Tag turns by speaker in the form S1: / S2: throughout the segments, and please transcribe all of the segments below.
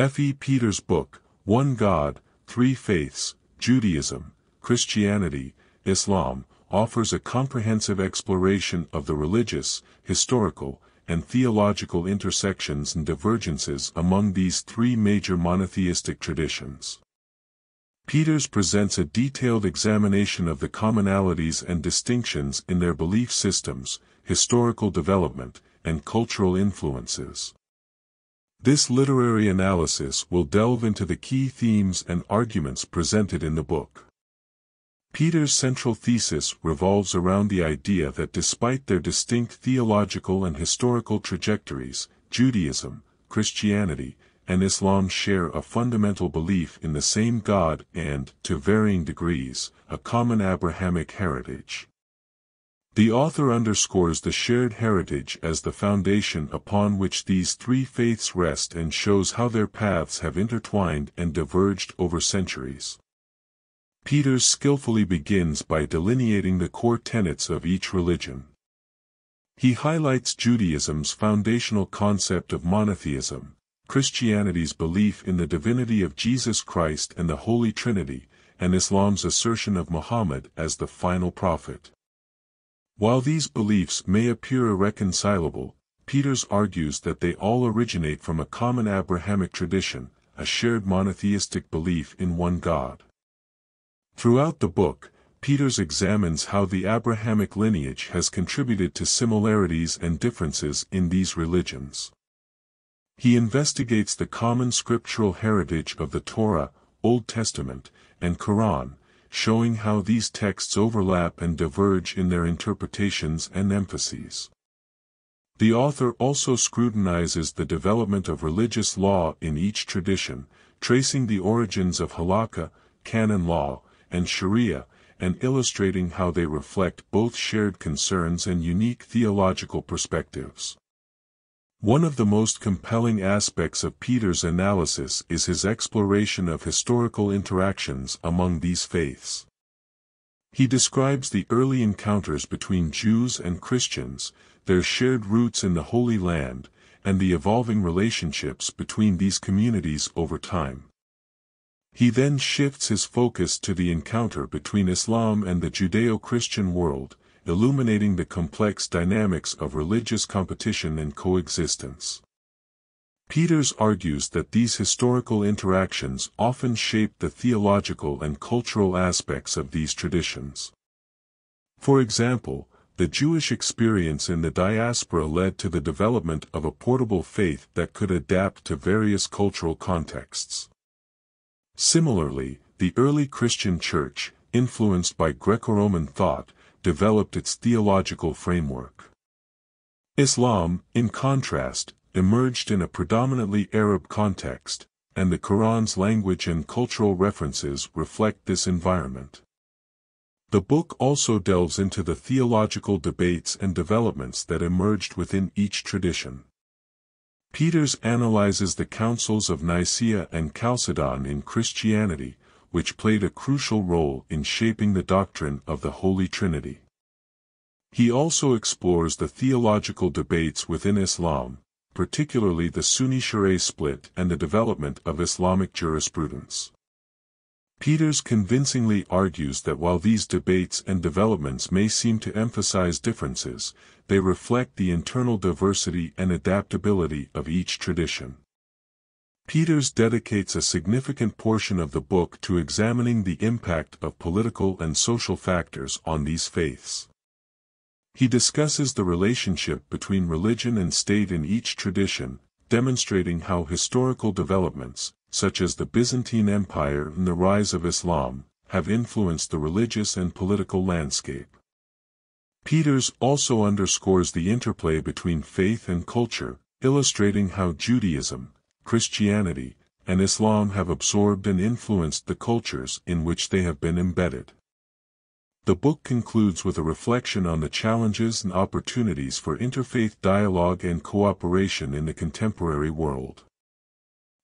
S1: F. E. Peters' book, One God, Three Faiths, Judaism, Christianity, Islam, offers a comprehensive exploration of the religious, historical, and theological intersections and divergences among these three major monotheistic traditions. Peters presents a detailed examination of the commonalities and distinctions in their belief systems, historical development, and cultural influences. This literary analysis will delve into the key themes and arguments presented in the book. Peters' central thesis revolves around the idea that despite their distinct theological and historical trajectories, Judaism, Christianity, and Islam share a fundamental belief in the same God and, to varying degrees, a common Abrahamic heritage. The author underscores the shared heritage as the foundation upon which these three faiths rest and shows how their paths have intertwined and diverged over centuries. Peters skillfully begins by delineating the core tenets of each religion. He highlights Judaism's foundational concept of monotheism, Christianity's belief in the divinity of Jesus Christ and the Holy Trinity, and Islam's assertion of Muhammad as the final prophet. While these beliefs may appear irreconcilable, Peters argues that they all originate from a common Abrahamic tradition, a shared monotheistic belief in one God. Throughout the book, Peters examines how the Abrahamic lineage has contributed to similarities and differences in these religions. He investigates the common scriptural heritage of the Torah, Old Testament, and Quran, showing how these texts overlap and diverge in their interpretations and emphases. The author also scrutinizes the development of religious law in each tradition, tracing the origins of halakha, canon law, and Sharia, and illustrating how they reflect both shared concerns and unique theological perspectives. One of the most compelling aspects of Peters' analysis is his exploration of historical interactions among these faiths. He describes the early encounters between Jews and Christians, their shared roots in the Holy Land, and the evolving relationships between these communities over time. He then shifts his focus to the encounter between Islam and the Judeo-Christian world, illuminating the complex dynamics of religious competition and coexistence. Peters argues that these historical interactions often shape the theological and cultural aspects of these traditions. For example, the Jewish experience in the diaspora led to the development of a portable faith that could adapt to various cultural contexts. Similarly, the early Christian church, influenced by Greco-Roman thought, developed its theological framework. Islam, in contrast, emerged in a predominantly Arab context, and the Quran's language and cultural references reflect this environment. The book also delves into the theological debates and developments that emerged within each tradition. Peters analyzes the councils of Nicaea and Chalcedon in Christianity, which played a crucial role in shaping the doctrine of the Holy Trinity. He also explores the theological debates within Islam, particularly the Sunni-Shia split and the development of Islamic jurisprudence. Peters convincingly argues that while these debates and developments may seem to emphasize differences, they reflect the internal diversity and adaptability of each tradition. Peters dedicates a significant portion of the book to examining the impact of political and social factors on these faiths. He discusses the relationship between religion and state in each tradition, demonstrating how historical developments, such as the Byzantine Empire and the rise of Islam, have influenced the religious and political landscape. Peters also underscores the interplay between faith and culture, illustrating how Judaism, Christianity, and Islam have absorbed and influenced the cultures in which they have been embedded. The book concludes with a reflection on the challenges and opportunities for interfaith dialogue and cooperation in the contemporary world.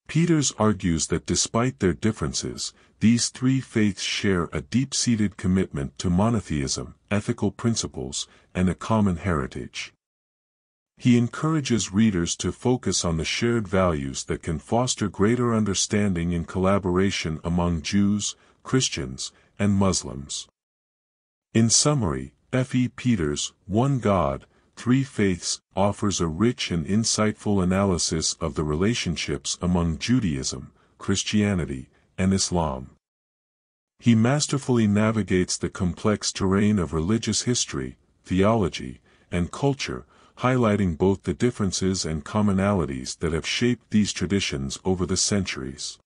S1: Peters argues that despite their differences, these three faiths share a deep-seated commitment to monotheism, ethical principles, and a common heritage. He encourages readers to focus on the shared values that can foster greater understanding and collaboration among Jews, Christians, and Muslims. In summary, F. E. Peters' One God, Three Faiths offers a rich and insightful analysis of the relationships among Judaism, Christianity, and Islam. He masterfully navigates the complex terrain of religious history, theology, and culture, highlighting both the differences and commonalities that have shaped these traditions over the centuries.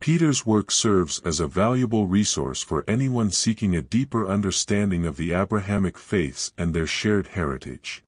S1: Peters' work serves as a valuable resource for anyone seeking a deeper understanding of the Abrahamic faiths and their shared heritage.